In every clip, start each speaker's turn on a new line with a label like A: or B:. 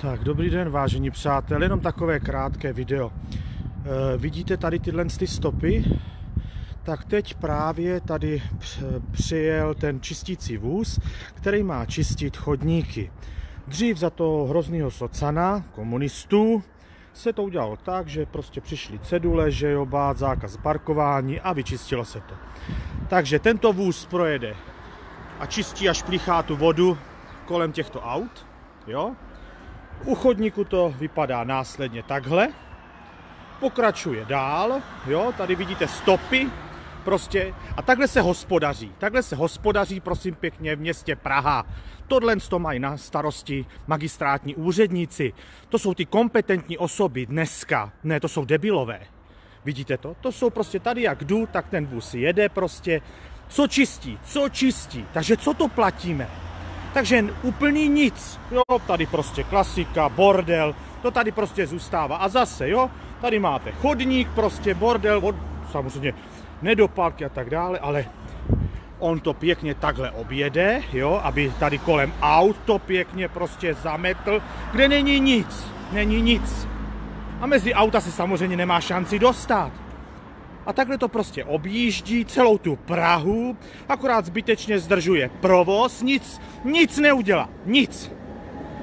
A: Tak, dobrý den, vážení přátelé, jenom takové krátké video. E, vidíte tady tyhle ty stopy? Tak teď právě tady přijel ten čistící vůz, který má čistit chodníky. Dřív za toho hroznýho socana, komunistů, se to udělalo tak, že prostě přišli cedule, že jo, bát, zákaz parkování a vyčistilo se to. Takže tento vůz projede a čistí až plichá tu vodu kolem těchto aut, jo, u chodníku to vypadá následně takhle. Pokračuje dál, jo, tady vidíte stopy, prostě, a takhle se hospodaří. Takhle se hospodaří, prosím pěkně, v městě Praha. Tohle to mají na starosti magistrátní úředníci. To jsou ty kompetentní osoby dneska. Ne, to jsou debilové. Vidíte to? To jsou prostě tady, jak jdu, tak ten vůz jede prostě. Co čistí? Co čistí? Takže co to platíme? Takže úplný nic. Jo, tady prostě klasika, bordel, to tady prostě zůstává. A zase, jo, tady máte chodník, prostě bordel, od, samozřejmě nedopalky a tak dále, ale on to pěkně takhle objede, jo, aby tady kolem aut to pěkně prostě zametl, kde není nic, není nic. A mezi auta se samozřejmě nemá šanci dostat. A takhle to prostě objíždí celou tu Prahu, akorát zbytečně zdržuje provoz, nic, nic neudělá, nic.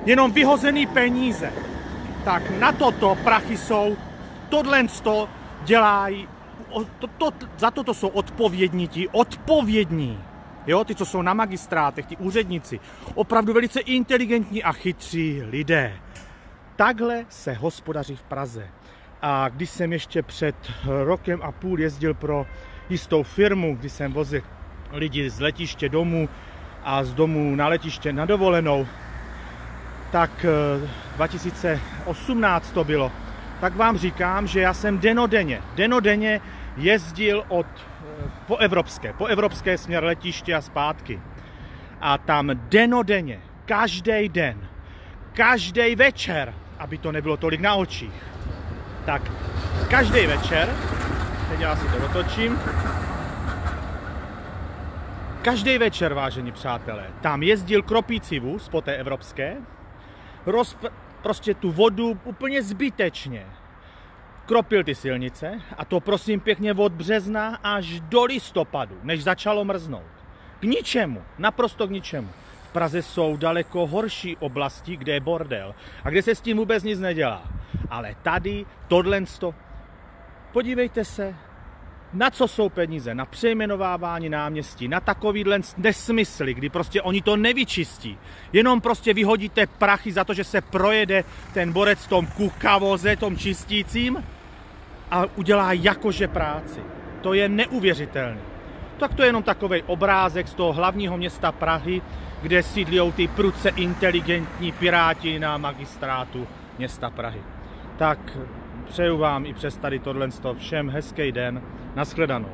A: Jenom vyhozený peníze. Tak na toto prachy jsou, tohle to dělají, to, to, za toto jsou odpovědní ti, odpovědní. Jo, ty, co jsou na magistrátech, ty úředníci, opravdu velice inteligentní a chytří lidé. Takhle se hospodaří v Praze. A když jsem ještě před rokem a půl jezdil pro jistou firmu, kdy jsem vozil lidi z letiště domů a z domu na letiště na dovolenou, tak 2018 eh, to bylo, tak vám říkám, že já jsem denodenně, denodenně jezdil od, eh, po evropské, po evropské směr letiště a zpátky. A tam denodenně, každý den, každý večer, aby to nebylo tolik na očích, tak každý večer, teď já si to otočím, každý večer, vážení přátelé, tam jezdil kropící vůz po té evropské, roz, prostě tu vodu úplně zbytečně kropil ty silnice a to prosím pěkně od března až do listopadu, než začalo mrznout. K ničemu, naprosto k ničemu. V Praze jsou daleko horší oblasti, kde je bordel a kde se s tím vůbec nic nedělá. Ale tady tohle podívejte se, na co jsou peníze? Na přejmenovávání náměstí, na takovýhle nesmysly, kdy prostě oni to nevyčistí. Jenom prostě vyhodíte prachy za to, že se projede ten borec tom kukavoze, tom čistícím a udělá jakože práci. To je neuvěřitelné. Tak to je jenom takový obrázek z toho hlavního města Prahy, kde sídlí ty pruce inteligentní piráti na magistrátu města Prahy. Tak přeju vám i přes tady tohle všem hezký den. Naschledanou.